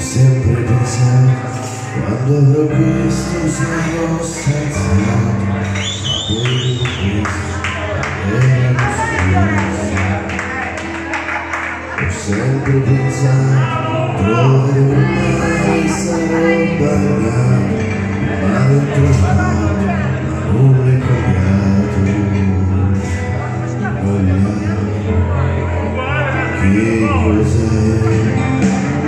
Sempre pensato quando poi questo era lo stesso ho sempre pensato dove ormai sarò bagnato ma l'ho big person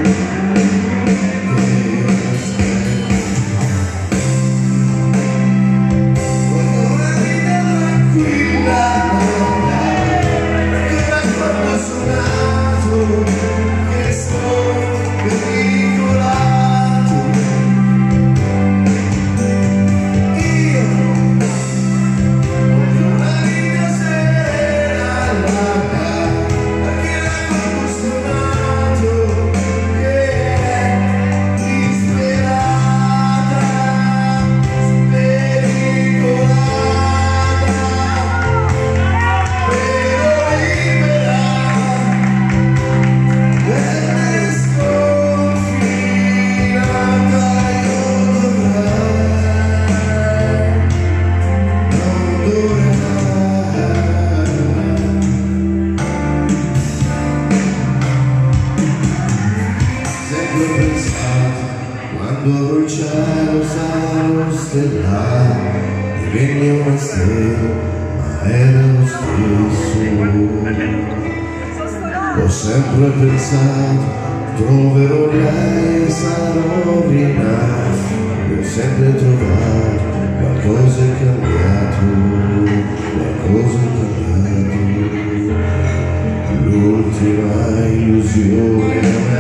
Dolciaros aros terra E veniam a ser era erano stesso Ho sempre pensato Troverò lei sarò rinato Ho sempre trovato Qualcosa è cambiato Qualcosa è cambiato. L'ultima illusione